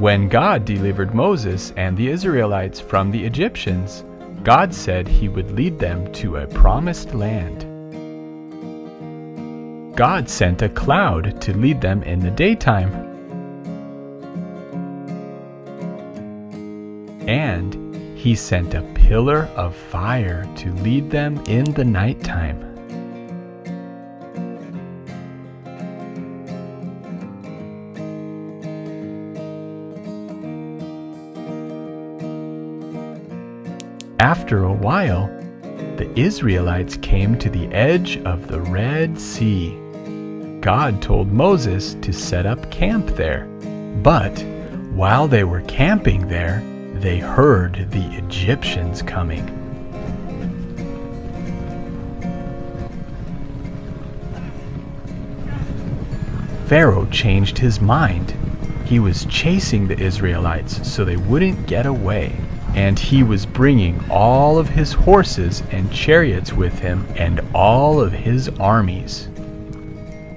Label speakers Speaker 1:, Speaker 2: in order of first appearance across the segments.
Speaker 1: When God delivered Moses and the Israelites from the Egyptians, God said he would lead them to a promised land. God sent a cloud to lead them in the daytime. And he sent a pillar of fire to lead them in the nighttime. After a while, the Israelites came to the edge of the Red Sea. God told Moses to set up camp there. But while they were camping there, they heard the Egyptians coming. Pharaoh changed his mind. He was chasing the Israelites so they wouldn't get away. And he was bringing all of his horses and chariots with him and all of his armies.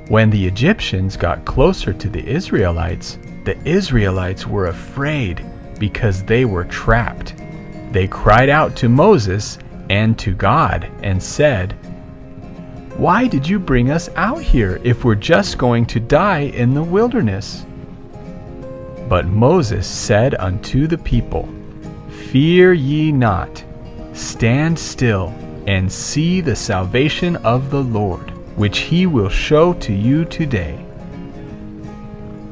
Speaker 1: When the Egyptians got closer to the Israelites, the Israelites were afraid because they were trapped. They cried out to Moses and to God and said, Why did you bring us out here if we're just going to die in the wilderness? But Moses said unto the people, Fear ye not, stand still, and see the salvation of the Lord, which he will show to you today.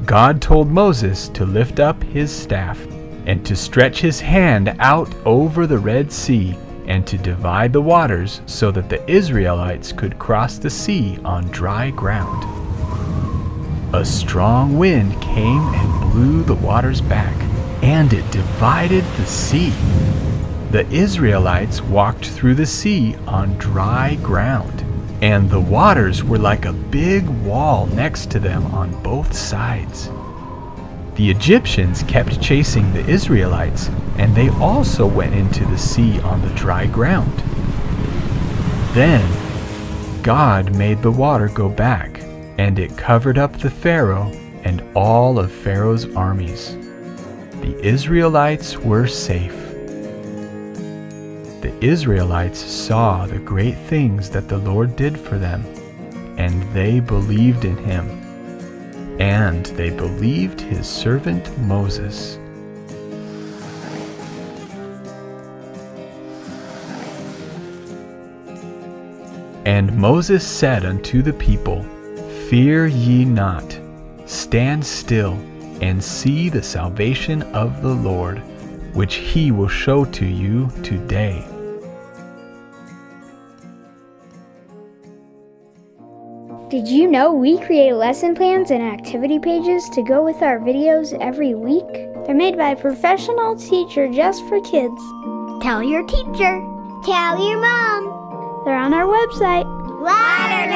Speaker 1: God told Moses to lift up his staff, and to stretch his hand out over the Red Sea, and to divide the waters so that the Israelites could cross the sea on dry ground. A strong wind came and blew the waters back and it divided the sea. The Israelites walked through the sea on dry ground, and the waters were like a big wall next to them on both sides. The Egyptians kept chasing the Israelites, and they also went into the sea on the dry ground. Then God made the water go back, and it covered up the Pharaoh and all of Pharaoh's armies the Israelites were safe. The Israelites saw the great things that the Lord did for them, and they believed in him. And they believed his servant Moses. And Moses said unto the people, Fear ye not, stand still and see the salvation of the Lord, which he will show to you today.
Speaker 2: Did you know we create lesson plans and activity pages to go with our videos every week? They're made by a professional teacher just for kids.
Speaker 3: Tell your teacher.
Speaker 4: Tell your mom.
Speaker 2: They're on our website.
Speaker 4: LatterDayKids.com